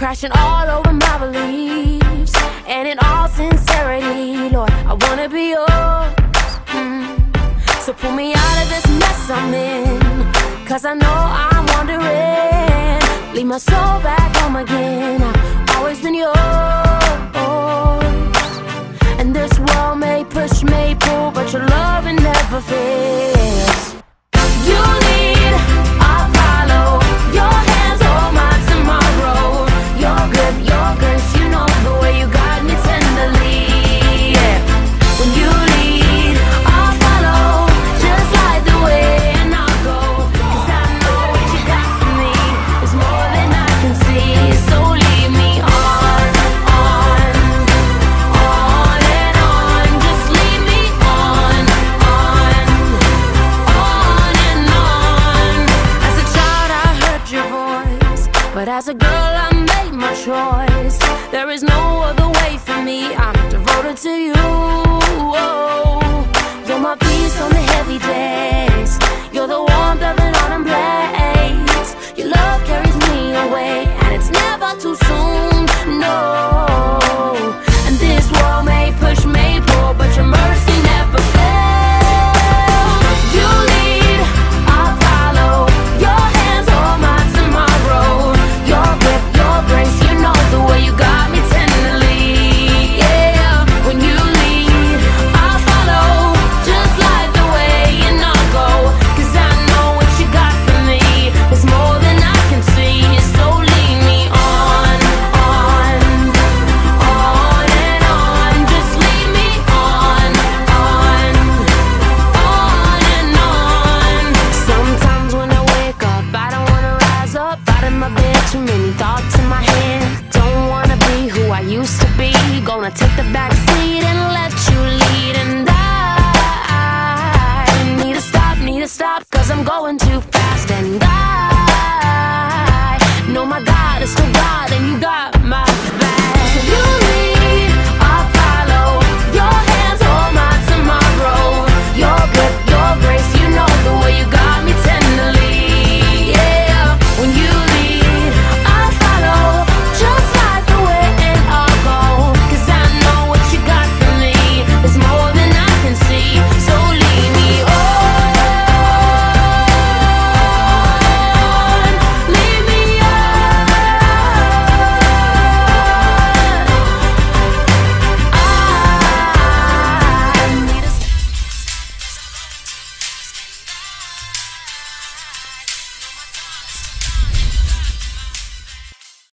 crashing all over my beliefs. And in all sincerity, Lord, I wanna be yours. Mm. So pull me out of this mess I'm in. Cause I know I'm wandering. Leave my soul back home again. I've always been yours. And this world may push, may pull, but your love it never fails. As a girl, I made my choice. There is no other way for me. I'm devoted to you. Oh, you're my peace on the heavy days. You're the warmth of an autumn blaze. Your love carries me away, and it's never too soon. used to be. Gonna take the back seat and let you lead. And I, need to stop, need to stop Cause I'm going too fast. And I know my God is still so lean.